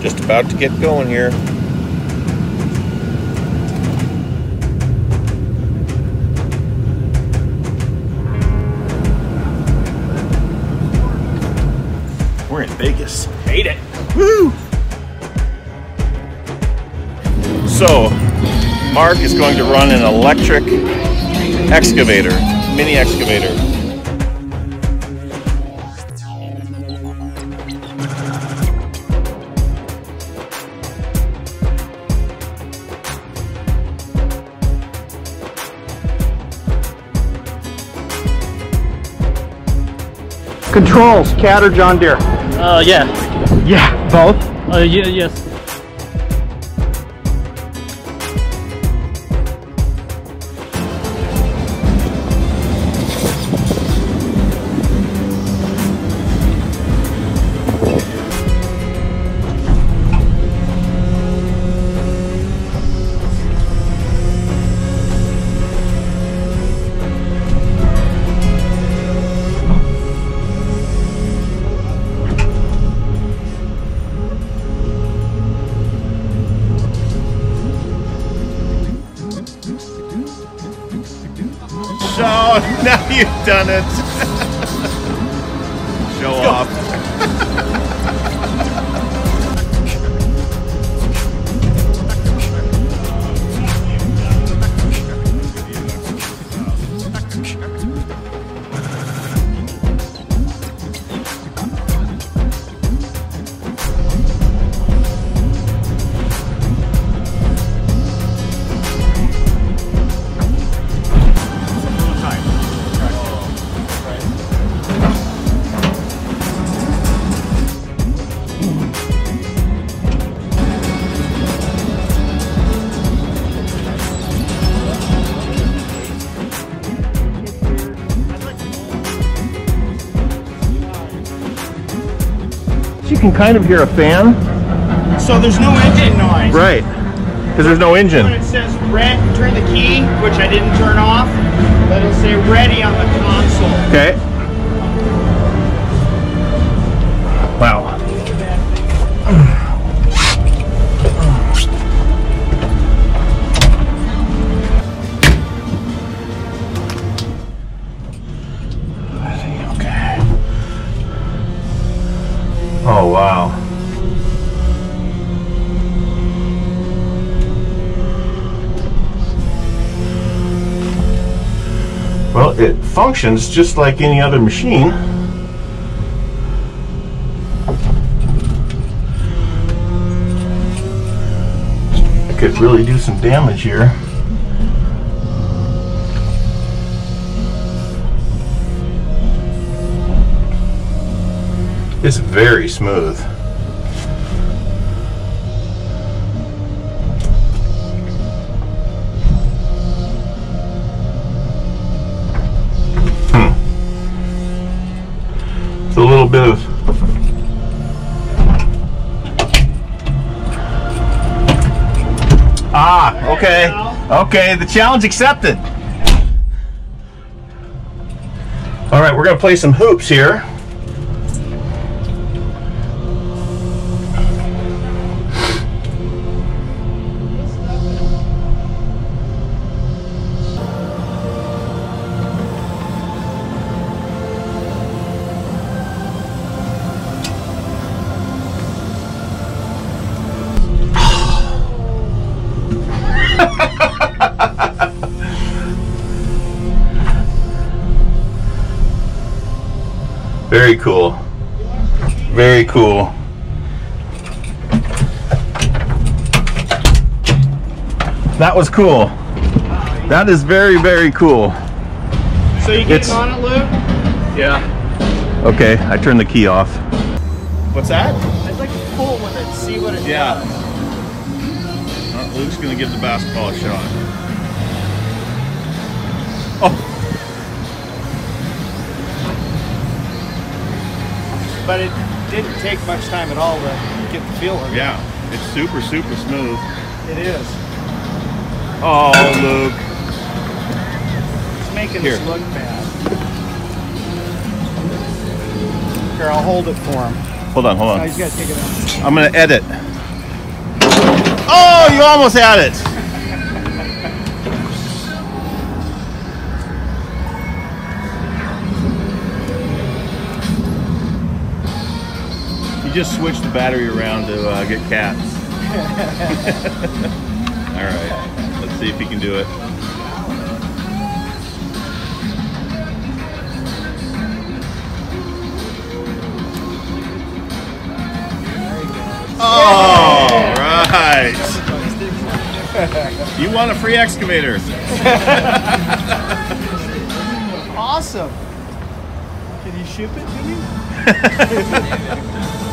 Just about to get going here. We're in Vegas. Hate it. Woo! So, Mark is going to run an electric excavator, mini excavator. Controls, cat or John Deere? Uh, yeah. Yeah, both. Uh, yeah, yes. So, now you've done it. Show off. You can kind of hear a fan. So there's no engine noise. Right. Because there's no engine. When it says red, turn the key, which I didn't turn off, but it'll say ready on the console. Okay. Wow. Well, it functions just like any other machine. Could really do some damage here. It's very smooth. Hmm. It's a little bit of Ah, okay. Okay, the challenge accepted. All right, we're going to play some hoops here. Very cool. Very cool. That was cool. That is very, very cool. So you It's- getting on it, Luke? Yeah. Okay, I turned the key off. What's that? I'd like to pull with it, see what it Yeah. does. Luke's gonna give the basketball a shot. Oh, But it didn't take much time at all to get the feel of it. yeah. It's super, super smooth. It is. Oh, Luke. It's making Here. us look bad. Here, I'll hold it for him. Hold on, hold No, on. Oh, he's got to take it out. I'm gonna edit. Oh, you almost had it. Just switched the battery around to uh, get cats. All right, let's see if he can do it. All right. You want a free excavator. Awesome. Can you ship it to me?